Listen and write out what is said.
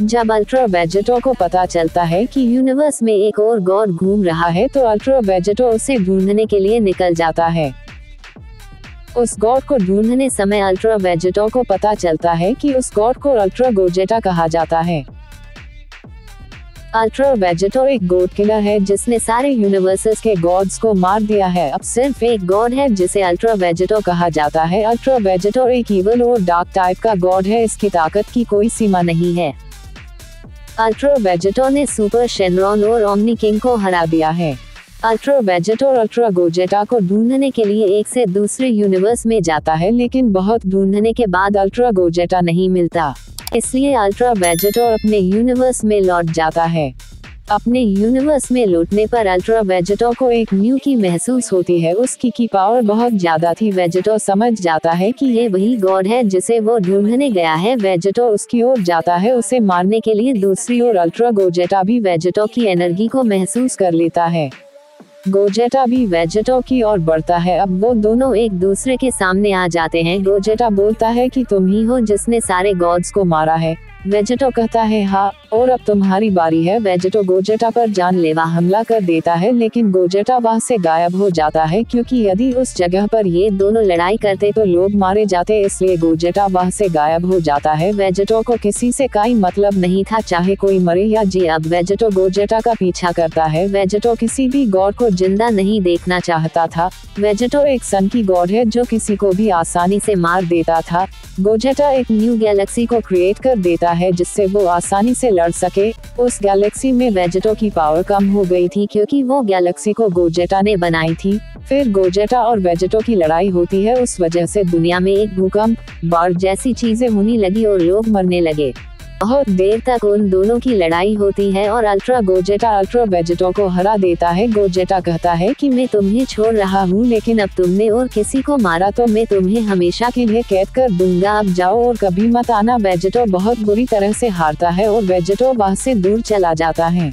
जब ultra Vegito को पता चलता है कि यूनिवर्स में एक और गॉड घूम रहा है तो अल्ट्रा वेजेटो उसे ढूँढने के लिए निकल जाता है। उस गॉड को ढूँढने समय अल्ट्रा वेजेटो को पता चलता है कि उस गॉड को अल्ट्रा गोजेटा कहा जाता है। अल्ट्रा वेजेटो एक गॉड किलर है, जिसने सारे यूनिवर्सेस के गॉड्स को मार दिया है। अब सिर्फ़ एक गॉड है, जिसे अल्ट्रा वेजेटो कहा जाता है। अल्ट्रा वेजेटो एक इवल और डार्क टाइप का गॉड है, इसकी ताकत की कोई सीमा नहीं है। अल्ट्रा वेजेटो ने सुपर शेनरॉन और ओमनी किंग को हरा दिया है। अल्ट्रो वेजेटो और अल्ट्रा गोजेटा को ढूँढने के लिए एक से दूसरे यूनिवर्स में जाता है, लेकिन बहुत ढूँढने के बाद अल्ट्रा गोजेटा नहीं मिलता। इसलिए अल्ट्रा वेजेटो अपने यूनिवर्स में लौट जाता है। अपने यूनिवर्स में लौटने पर अल्ट्रा वेजेटो को एक न्यू की महसूस होती है। उसकी की पावर बहुत ज़्यादा थी। वेजेटो समझ जाता है कि ये वही गॉड है जिसे वो ढूँढने गया है। वेजेटो उसकी ओर जाता है। उसे मारने के लिए दूसरी ओर अल्ट्रा गोजेटा भी वेजेटो की एनर्जी को महसूस कर लेता है। गोजेटा भी वेजेटो की ओर बढ़ता है। अब वो दोनों एक दूसरे के सामने आ जाते हैं। गोजेटा बोलता है कि तुम ही हो जिसने सारे गॉड्स को मारा है। वेजेटो कहता है हाँ और अब तुम्हारी बारी है। वेजेटो गोजेटा पर जानलेवा हमला कर देता है, लेकिन गोजेटा वहाँ से गायब हो जाता है, क्योंकि यदि उस जगह पर ये दोनों लड़ाई करते तो लोग मारे जाते, इसलिए गोजेटा वहाँ से गायब हो जाता है। वेजेटो को किसी से कोई मतलब नहीं था, चाहे कोई मरे या जी अब वेजेटो गोजेटा का पीछा करता है। वेजेटो किसी भी गॉड को ज़िंदा नहीं देखना चाहता था। वेजेटो एक सन की गॉड है, जो किसी को भी आसानी से मार देता था। गोजेटा एक न्यू गैलेक्सी को क्रिएट कर देता है जिससे वो आसानी से लड़ सके। उस गैलेक्सी में वेजेटो की पावर कम हो गई थी क्योंकि वो गैलेक्सी को गोजेटा ने बनाई थी। फिर गोजेटा और वेजेटो की लड़ाई होती है, उस वजह से दुनिया में एक भूकंप, बाढ़ जैसी चीज़ें होने लगी और लोग मरने लगे। बहुत देर तक उन दोनों की लड़ाई होती है और अल्ट्रा गोजेटा अल्ट्रा वेजेटो को हरा देता है। गोजेटा कहता है कि मैं तुम्हें छोड़ रहा हूँ, लेकिन अब तुमने और किसी को मारा तो मैं तुम्हें हमेशा के लिए कैद कर दूँगा। अब जाओ और कभी मत आना। वेजेटो बहुत बुरी तरह से हारता है और वेजेटो वहाँ से दूर चला जाता है।